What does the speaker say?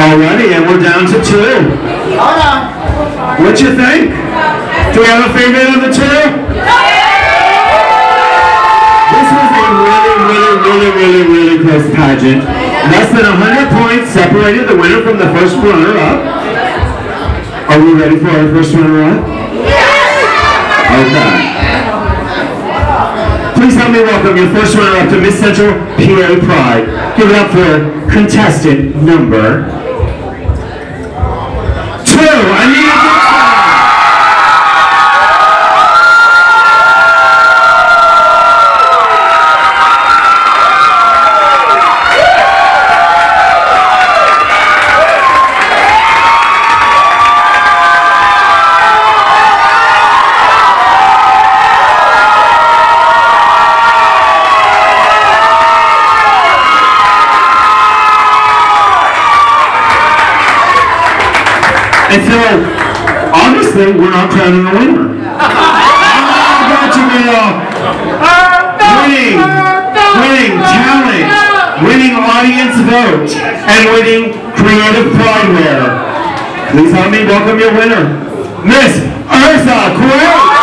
Alrighty, and we're down to two. Hold on. What you think? Do we have a favorite of the two? This was a really, really, really, really, really close pageant. Less than 100 points separated the winner from the first runner-up. Are we ready for our first runner-up? Yes! Okay. Please help me welcome your first runner-up to Miss Central PA Pride. Give it up for contestant number And so, obviously, we're not crowning a winner. Ah, gotcha, girl. Winning, winning talent, winning audience vote, and winning creative pride wear. Please help me welcome your winner, Miss Ursa Quinn.